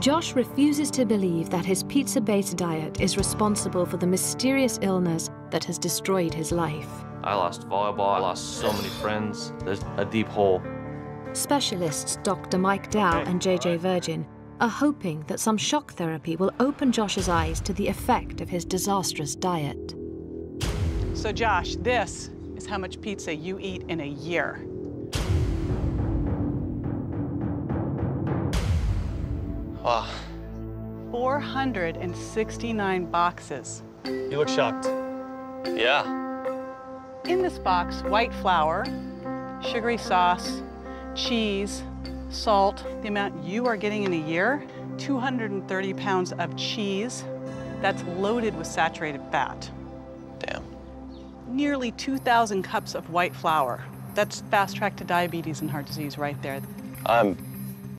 Josh refuses to believe that his pizza based diet is responsible for the mysterious illness that has destroyed his life. I lost volleyball, I lost so many friends. There's a deep hole. Specialists Dr. Mike Dow and JJ Virgin are hoping that some shock therapy will open Josh's eyes to the effect of his disastrous diet. So, Josh, this is how much pizza you eat in a year. Wow. 469 boxes. You look shocked. Yeah. In this box, white flour, sugary sauce, cheese, salt, the amount you are getting in a year, 230 pounds of cheese that's loaded with saturated fat. Damn. Nearly 2,000 cups of white flour. That's fast track to diabetes and heart disease right there. I'm